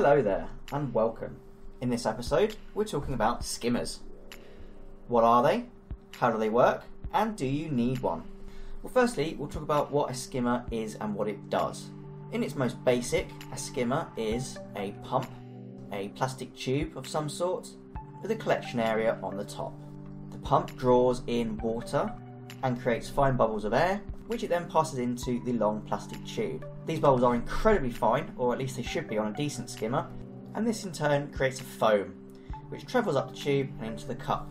Hello there, and welcome. In this episode, we're talking about skimmers. What are they? How do they work? And do you need one? Well, firstly, we'll talk about what a skimmer is and what it does. In its most basic, a skimmer is a pump, a plastic tube of some sort, with a collection area on the top. The pump draws in water and creates fine bubbles of air, which it then passes into the long plastic tube. These bubbles are incredibly fine, or at least they should be on a decent skimmer, and this in turn creates a foam, which travels up the tube and into the cup,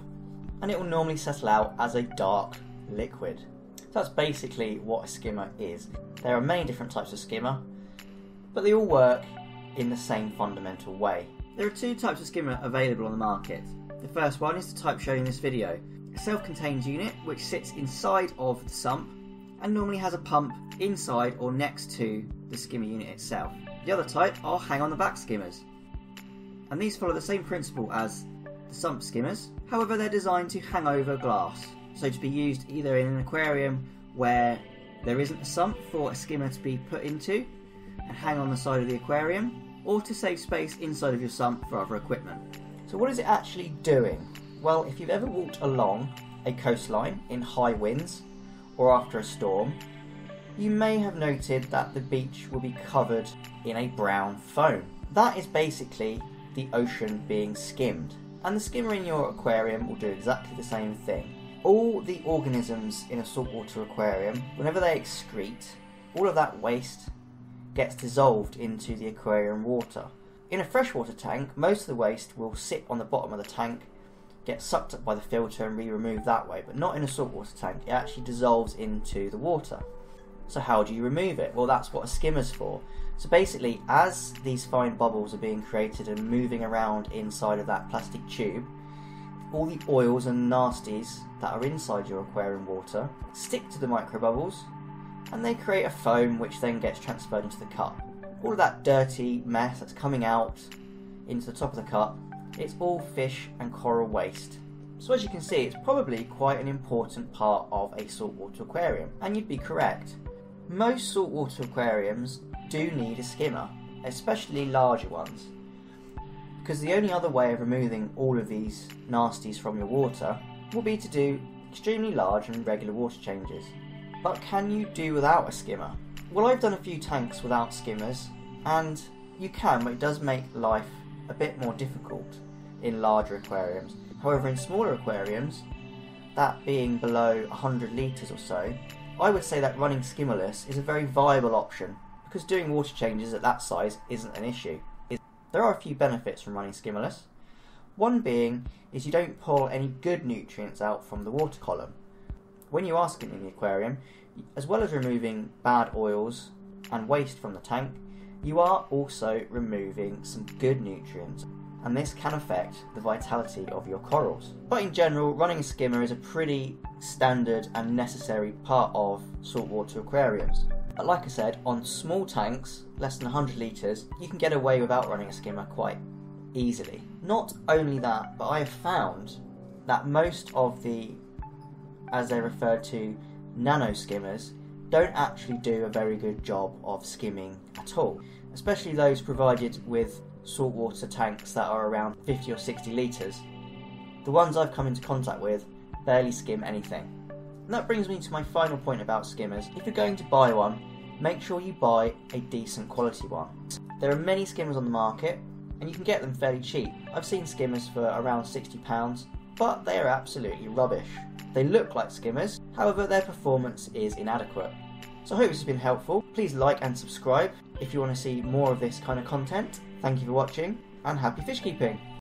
and it will normally settle out as a dark liquid. So that's basically what a skimmer is. There are many different types of skimmer, but they all work in the same fundamental way. There are two types of skimmer available on the market. The first one is the type shown in this video, a self-contained unit which sits inside of the sump and normally has a pump inside or next to the skimmer unit itself. The other type are hang on the back skimmers. And these follow the same principle as the sump skimmers, however they're designed to hang over glass, so to be used either in an aquarium where there isn't a sump for a skimmer to be put into and hang on the side of the aquarium, or to save space inside of your sump for other equipment. So what is it actually doing? Well, if you've ever walked along a coastline in high winds or after a storm, you may have noted that the beach will be covered in a brown foam. That is basically the ocean being skimmed. And the skimmer in your aquarium will do exactly the same thing. All the organisms in a saltwater aquarium, whenever they excrete, all of that waste gets dissolved into the aquarium water. In a freshwater tank, most of the waste will sit on the bottom of the tank, get sucked up by the filter and be removed that way, but not in a saltwater tank. It actually dissolves into the water. So how do you remove it? Well, that's what a skimmer's for. So basically, as these fine bubbles are being created and moving around inside of that plastic tube, all the oils and nasties that are inside your aquarium water stick to the microbubbles and they create a foam which then gets transferred into the cup. All of that dirty mess that's coming out into the top of the cup, it's all fish and coral waste. So as you can see, it's probably quite an important part of a saltwater aquarium, and you'd be correct. Most saltwater aquariums do need a skimmer, especially larger ones, because the only other way of removing all of these nasties from your water will be to do extremely large and regular water changes. But can you do without a skimmer? Well, I've done a few tanks without skimmers, and you can, but it does make life a bit more difficult in larger aquariums. However, in smaller aquariums, that being below 100 litres or so, I would say that running skimmerless is a very viable option because doing water changes at that size isn't an issue. There are a few benefits from running skimmerless. One being is you don't pull any good nutrients out from the water column. When you are skimming the aquarium, as well as removing bad oils and waste from the tank, you are also removing some good nutrients and this can affect the vitality of your corals. But in general, running a skimmer is a pretty standard and necessary part of saltwater aquariums. But like I said, on small tanks, less than 100 litres, you can get away without running a skimmer quite easily. Not only that, but I have found that most of the, as they're referred to, nano skimmers don't actually do a very good job of skimming at all, especially those provided with saltwater tanks that are around 50 or 60 litres. The ones I've come into contact with barely skim anything. And that brings me to my final point about skimmers. If you're going to buy one, make sure you buy a decent quality one. There are many skimmers on the market, and you can get them fairly cheap. I've seen skimmers for around £60, but they are absolutely rubbish. They look like skimmers, however, their performance is inadequate. So I hope this has been helpful. Please like and subscribe if you want to see more of this kind of content. Thank you for watching, and happy fish keeping!